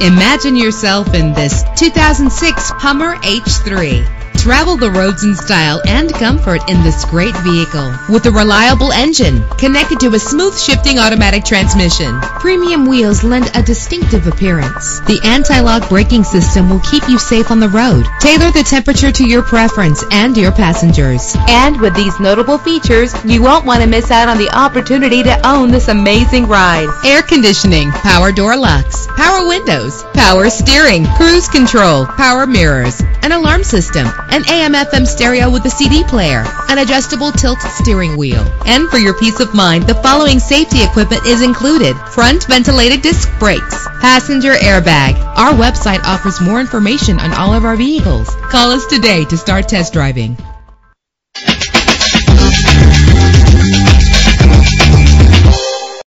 Imagine yourself in this 2006 Hummer H3. Travel the roads in style and comfort in this great vehicle with a reliable engine connected to a smooth shifting automatic transmission. Premium wheels lend a distinctive appearance. The anti-lock braking system will keep you safe on the road. Tailor the temperature to your preference and your passengers. And with these notable features, you won't want to miss out on the opportunity to own this amazing ride. Air conditioning, power door locks, power windows, power steering, cruise control, power mirrors, an alarm system, an AM FM stereo with a CD player, an adjustable tilt steering wheel. And for your peace of mind, the following safety equipment is included. Front ventilated disc brakes, passenger airbag. Our website offers more information on all of our vehicles. Call us today to start test driving.